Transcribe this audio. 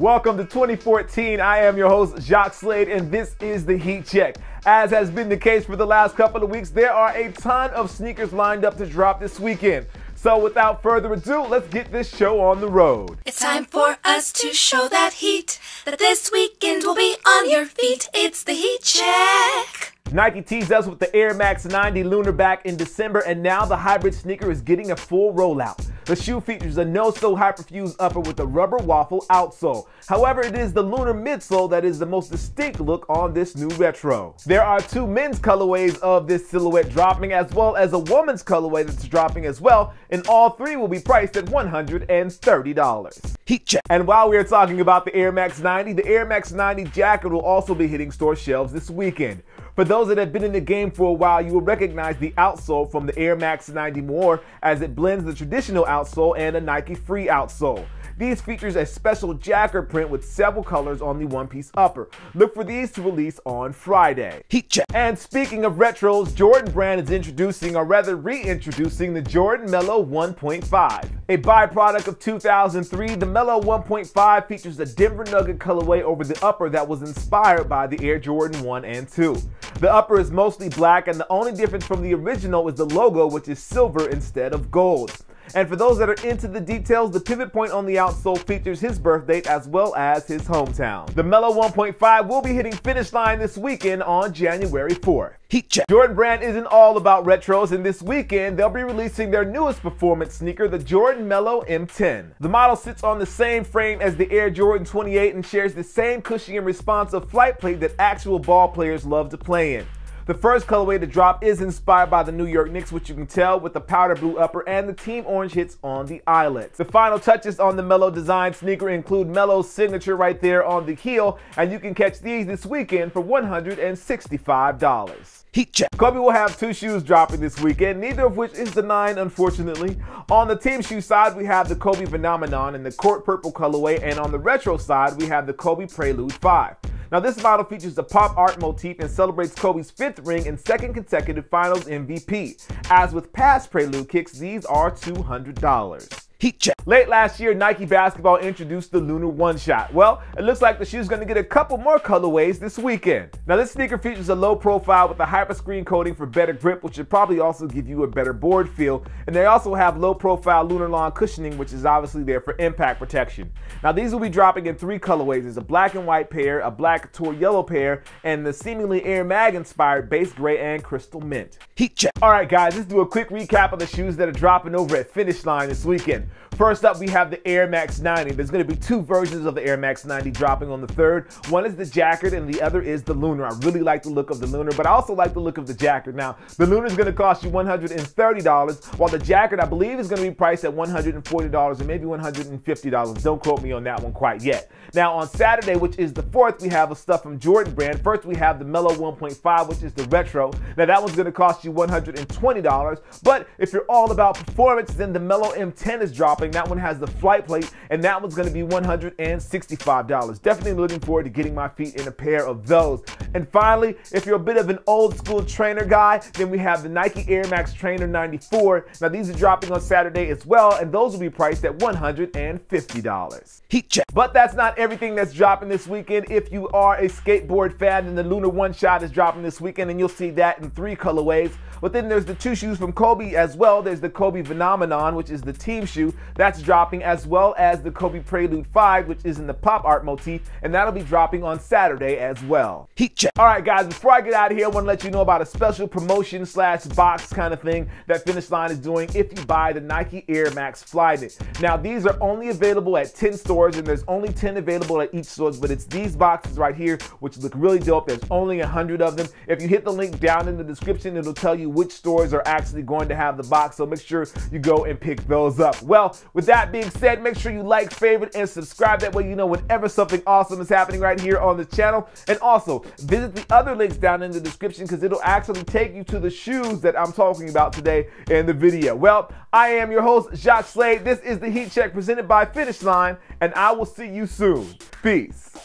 Welcome to 2014. I am your host, Jacques Slade, and this is the Heat Check. As has been the case for the last couple of weeks, there are a ton of sneakers lined up to drop this weekend. So without further ado, let's get this show on the road. It's time for us to show that heat, that this weekend will be on your feet. It's the Heat Check. Nike teased us with the Air Max 90 Lunar back in December, and now the hybrid sneaker is getting a full rollout. The shoe features a no-sew hyperfuse upper with a rubber waffle outsole. However, it is the Lunar midsole that is the most distinct look on this new retro. There are two men's colorways of this silhouette dropping, as well as a woman's colorway that's dropping as well, and all three will be priced at $130. Heat check. And while we are talking about the Air Max 90, the Air Max 90 jacket will also be hitting store shelves this weekend. For those that have been in the game for a while, you will recognize the outsole from the Air Max 90 more as it blends the traditional outsole and a Nike Free outsole. These features a special jacquard print with several colors on the one-piece upper. Look for these to release on Friday. Heat check. And speaking of retros, Jordan Brand is introducing, or rather reintroducing, the Jordan Melo 1.5. A byproduct of 2003, the Melo 1.5 features a Denver Nugget colorway over the upper that was inspired by the Air Jordan 1 and 2. The upper is mostly black, and the only difference from the original is the logo, which is silver instead of gold. And for those that are into the details, the pivot point on the outsole features his birth date as well as his hometown. The Melo 1.5 will be hitting finish line this weekend on January 4th. Heat check. Jordan Brand isn't all about retros, and this weekend they'll be releasing their newest performance sneaker, the Jordan Melo M10. The model sits on the same frame as the Air Jordan 28 and shares the same cushy and responsive flight plate that actual ball players love to play in. The first colorway to drop is inspired by the New York Knicks, which you can tell with the powder blue upper and the team orange hits on the eyelets. The final touches on the Melo design sneaker include Melo's signature right there on the heel, and you can catch these this weekend for $165. Heat check. Kobe will have two shoes dropping this weekend, neither of which is the 9, unfortunately. On the team shoe side, we have the Kobe Venomenon in the court purple colorway, and on the retro side, we have the Kobe Prelude 5. Now, this model features a pop art motif and celebrates Kobe's fifth ring and second consecutive finals MVP. As with past Prelude kicks, these are $200. Heat check. Late last year, Nike Basketball introduced the Lunar One Shot. Well, it looks like the shoe's going to get a couple more colorways this weekend. Now, this sneaker features a low profile with a hyperscreen coating for better grip, which should probably also give you a better board feel. And they also have low profile Lunarlon cushioning, which is obviously there for impact protection. Now, these will be dropping in three colorways. There's a black and white pair, a black tour yellow pair, and the seemingly Air Mag inspired base gray and crystal mint. Heat check. All right, guys, let's do a quick recap of the shoes that are dropping over at Finish Line this weekend. First up, we have the Air Max 90. There's going to be two versions of the Air Max 90 dropping on the third. One is the jacket and the other is the Lunar. I really like the look of the Lunar, but I also like the look of the jacket. Now, the Lunar is going to cost you $130, while the jacket, I believe, is going to be priced at $140 and maybe $150. Don't quote me on that one quite yet. Now, on Saturday, which is the 4th, we have a stuff from Jordan Brand. First, we have the Melo 1.5, which is the retro. Now, that one's going to cost you $120, but if you're all about performance, then the Melo M10 is dropping. That one has the flight plate, and that one's going to be $165. Definitely looking forward to getting my feet in a pair of those. And finally, if you're a bit of an old school trainer guy, then we have the Nike Air Max Trainer 94. Now, these are dropping on Saturday as well, and those will be priced at $150. Heat check. But that's not everything that's dropping this weekend. If you are a skateboard fan, then the Lunar One Shot is dropping this weekend, and you'll see that in three colorways. But then there's the two shoes from Kobe as well. There's the Kobe Venomenon, which is the team shoe. That's dropping, as well as the Kobe Prelude 5, which is in the pop art motif, and that'll be dropping on Saturday as well. Heat check. All right, guys, before I get out of here, I want to let you know about a special promotion slash box kind of thing that Finish Line is doing if you buy the Nike Air Max Flyknit. Now, these are only available at 10 stores, and there's only 10 available at each store, but it's these boxes right here, which look really dope. There's only 100 of them. If you hit the link down in the description, it'll tell you which stores are actually going to have the box, so make sure you go and pick those up. Well, with that being said, make sure you like, favorite, and subscribe. That way you know whenever something awesome is happening right here on the channel. And also, visit the other links down in the description because it'll actually take you to the shoes that I'm talking about today in the video. Well, I am your host, Jacques Slade. This is the Heat Check presented by Finish Line, and I will see you soon. Peace.